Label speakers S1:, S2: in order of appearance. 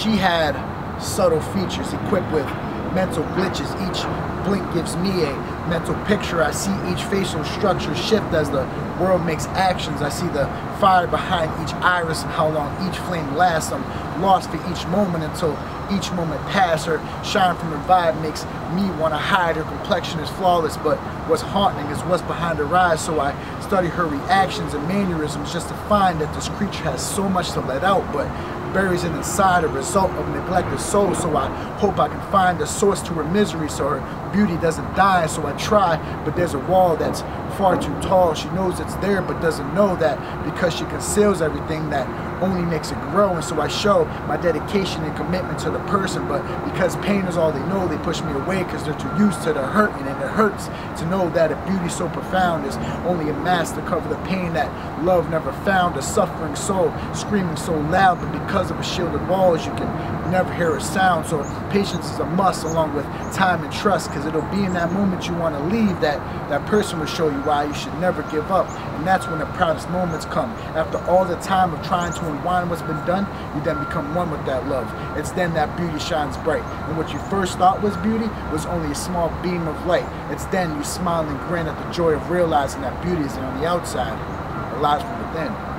S1: She had subtle features equipped with mental glitches. Each blink gives me a mental picture. I see each facial structure shift as the world makes actions. I see the fire behind each iris and how long each flame lasts. I'm lost for each moment until each moment pass. Her shine from her vibe makes me want to hide. Her complexion is flawless, but what's haunting is what's behind her eyes. So I study her reactions and mannerisms just to find that this creature has so much to let out, but buries it inside a result of neglected soul. So I hope I can find the source to her misery so her beauty doesn't die. So I try, but there's a wall that's far too tall. She knows it's there, but doesn't know that because she conceals everything that only makes it grow. And so I show my dedication and commitment to the person. But because pain is all they know, they push me away because they're too used to the hurting. And it hurts to know that a beauty so profound is only a mask to cover the pain that love never found. A suffering soul screaming so loud, but because of a shielded walls, you can never hear a sound. So patience is a must along with time and trust because it'll be in that moment you want to leave that that person will show you why you should never give up. And that's when the proudest moments come. After all the time of trying to unwind what's been done, you then become one with that love. It's then that beauty shines bright. And what you first thought was beauty was only a small beam of light. It's then you smile and grin at the joy of realizing that beauty isn't on the outside, it lies from within.